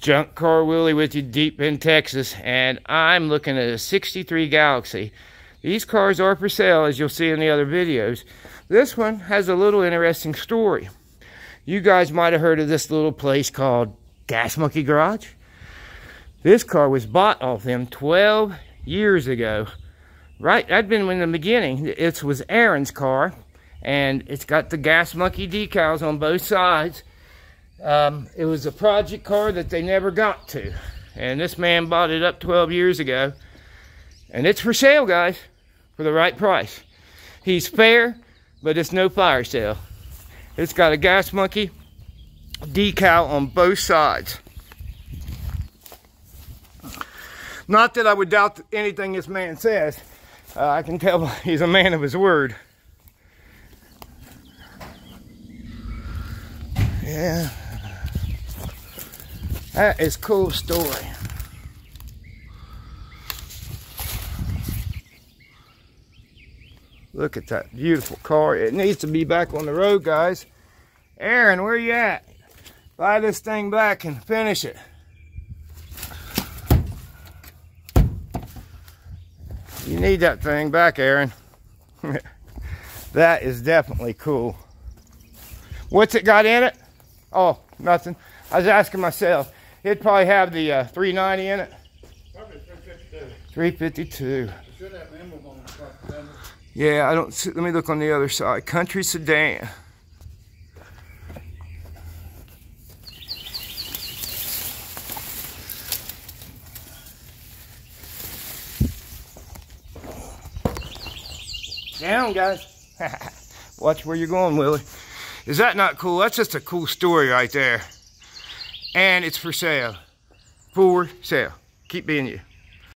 Junk Car Willy with you deep in Texas, and I'm looking at a 63 Galaxie. These cars are for sale, as you'll see in the other videos. This one has a little interesting story. You guys might have heard of this little place called Gas Monkey Garage. This car was bought off them 12 years ago. Right, that'd been in the beginning. It was Aaron's car, and it's got the Gas Monkey decals on both sides um, it was a project car that they never got to. And this man bought it up 12 years ago. And it's for sale, guys, for the right price. He's fair, but it's no fire sale. It's got a gas monkey decal on both sides. Not that I would doubt anything this man says. Uh, I can tell he's a man of his word. Yeah. That is cool story. Look at that beautiful car. It needs to be back on the road, guys. Aaron, where you at? Buy this thing back and finish it. You need that thing back, Aaron. that is definitely cool. What's it got in it? Oh, nothing. I was asking myself. It'd probably have the uh, 390 in it. Probably 352. 352. should have an emblem on the front. Yeah, I don't see. Let me look on the other side. Country sedan. Down, guys. Watch where you're going, Willy. Is that not cool? That's just a cool story right there and it's for sale. For sale. Keep being you.